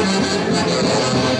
Música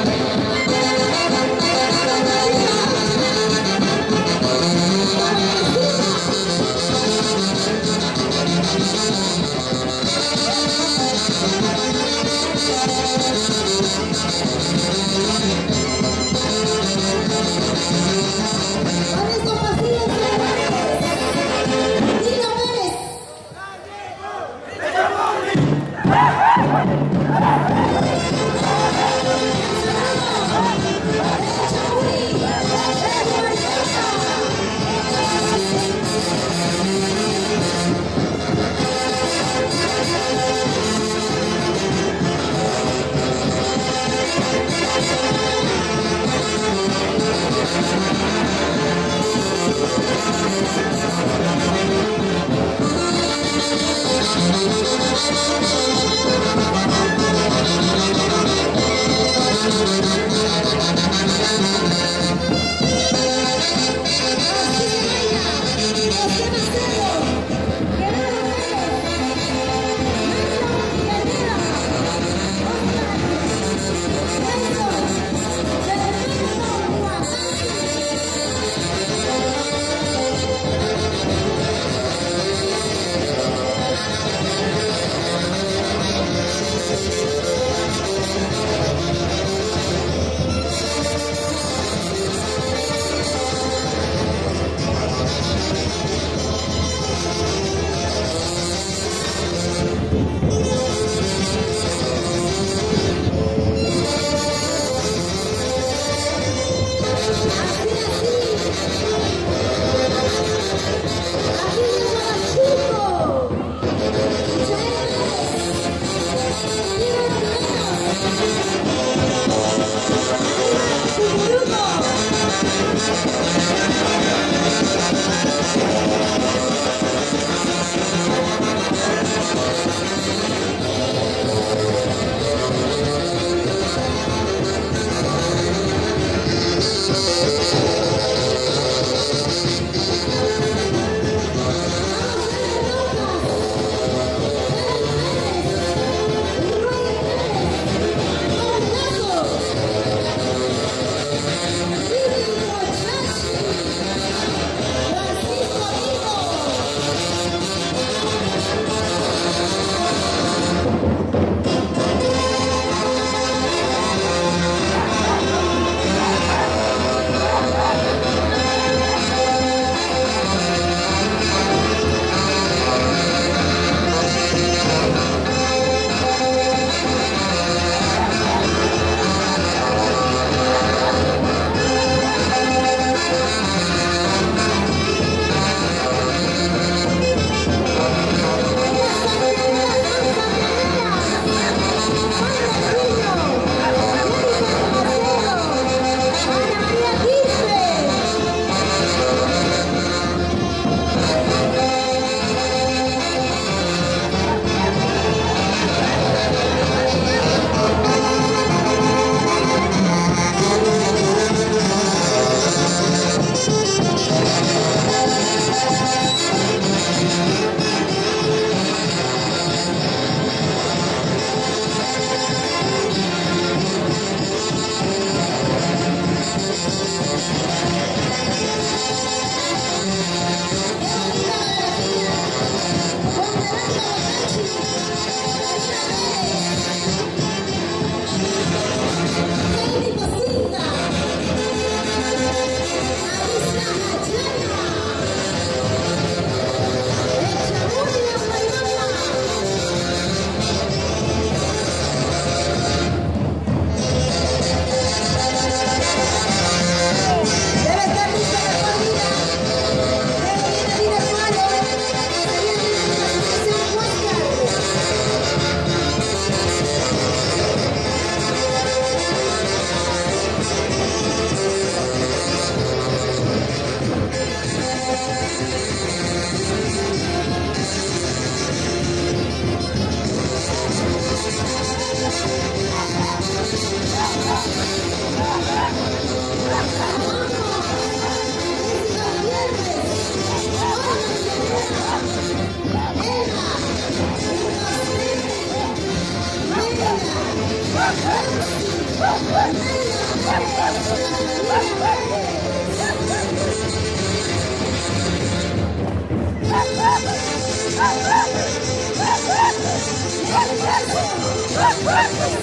Ah!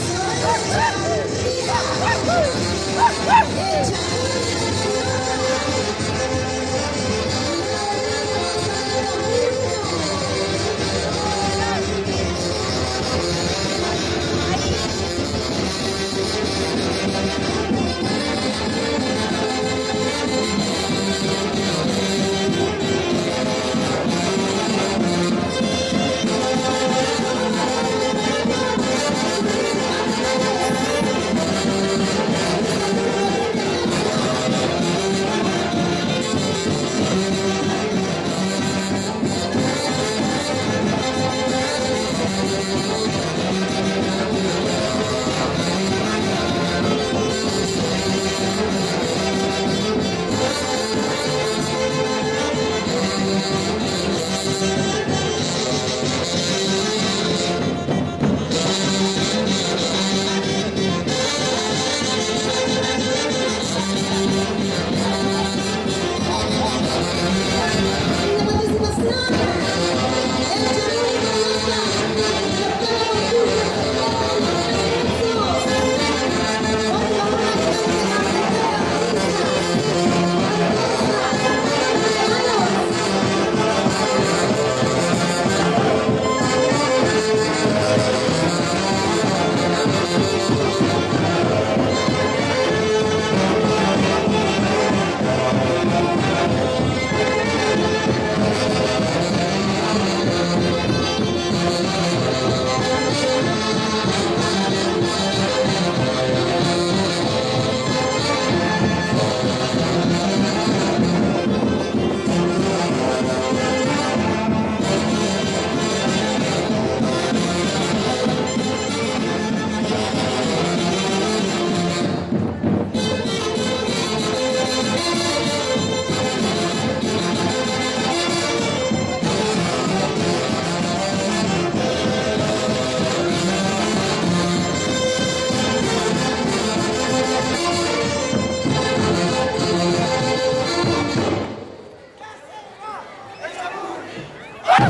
E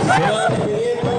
meninos,